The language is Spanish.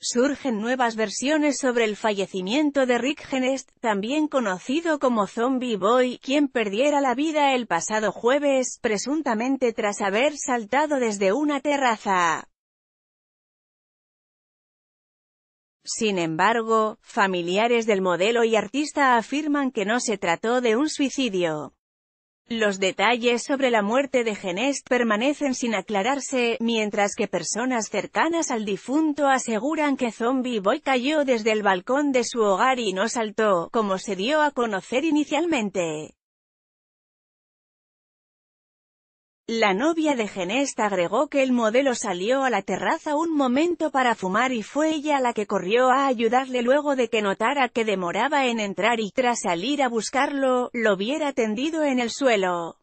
Surgen nuevas versiones sobre el fallecimiento de Rick Genest, también conocido como Zombie Boy, quien perdiera la vida el pasado jueves, presuntamente tras haber saltado desde una terraza. Sin embargo, familiares del modelo y artista afirman que no se trató de un suicidio. Los detalles sobre la muerte de Genest permanecen sin aclararse, mientras que personas cercanas al difunto aseguran que Zombie Boy cayó desde el balcón de su hogar y no saltó, como se dio a conocer inicialmente. La novia de Genest agregó que el modelo salió a la terraza un momento para fumar y fue ella la que corrió a ayudarle luego de que notara que demoraba en entrar y tras salir a buscarlo, lo viera tendido en el suelo.